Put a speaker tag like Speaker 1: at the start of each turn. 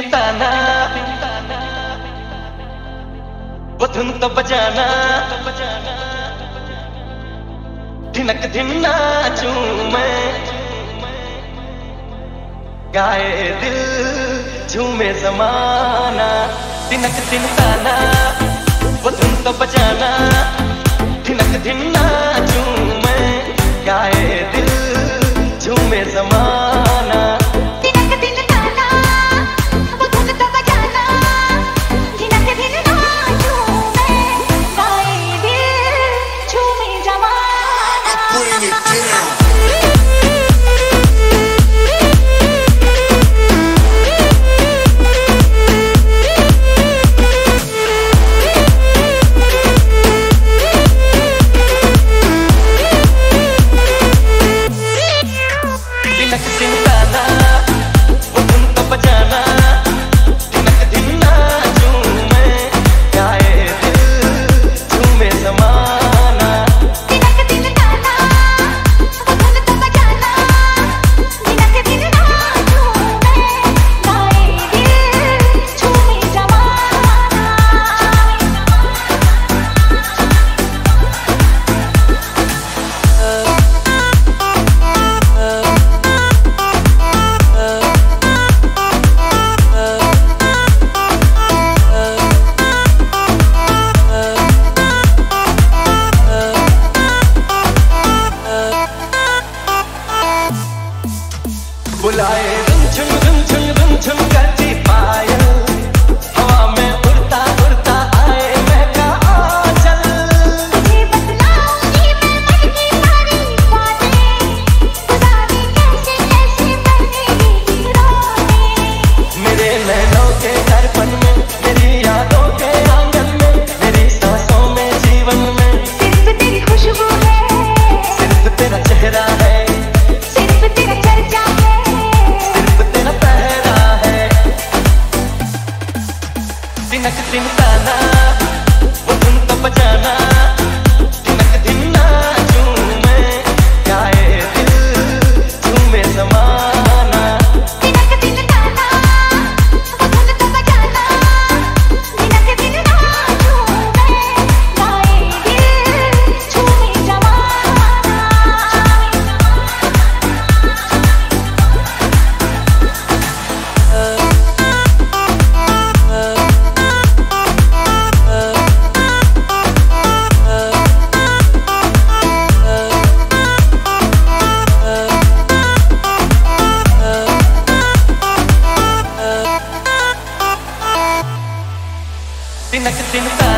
Speaker 1: ताना वो तो बजाना। धिनक धिन नाचूं मैं। गाए दिल झूमे जमाना। तिनक दिन ताना। वो धुन तो बजाना। बिना किसी सिनकाना वो तुमको बचाना। sin